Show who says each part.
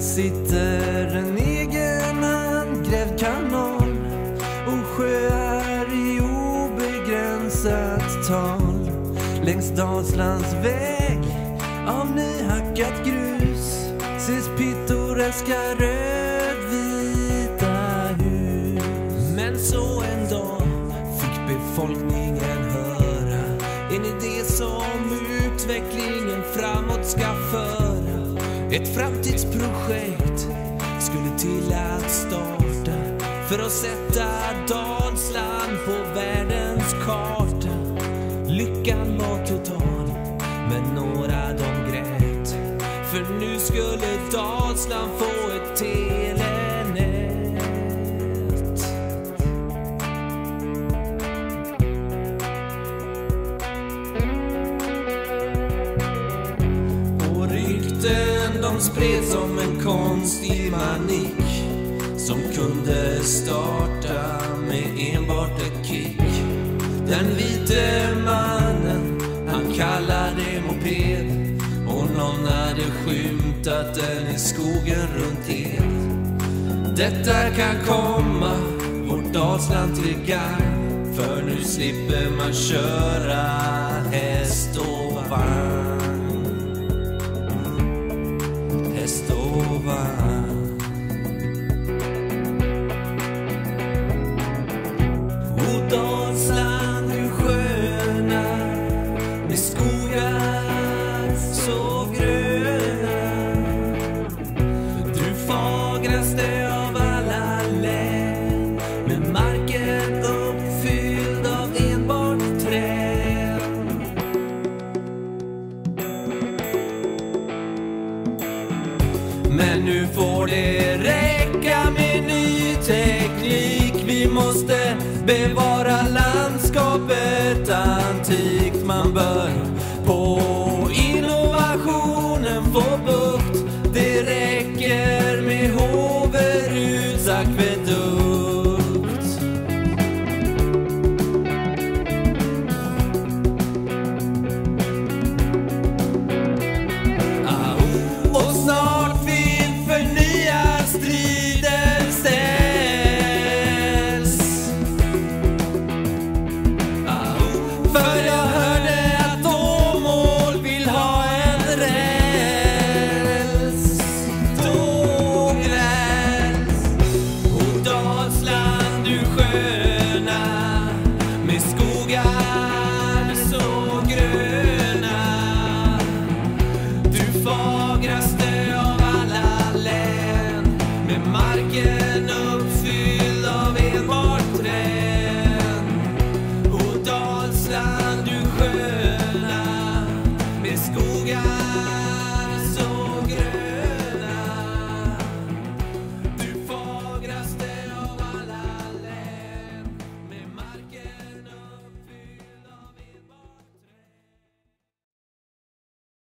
Speaker 1: sitter en egen handgrävd kanal och sjöar i obegränsat tal längs Dalslands väg av nyhackat grus ses pittoreska rödvita hus. Men så en dag fick befolkningen höra en idé som utvecklingen framåt ska föra. Ett framtidsprojekt skulle till att starta för att sätta Dalsland på världens karta. Lyckan var total, men några de grät. För nu skulle Dalsland få ett telenät. Som de spreds som en konstig manik som kunde starta med enbart ett kick. Den vite mannen, han kallade moped och någon hade skymtat den i skogen runt Ed. Detta kan komma vårt Dalsland till gagn för nu slipper man köra häst och vagn. Så gröna. Du fagraste av alla län med marken uppfylld av enbart träd. Men nu får det räcka med ny teknik. Vi måste bevara landskapet antikt. Man bör på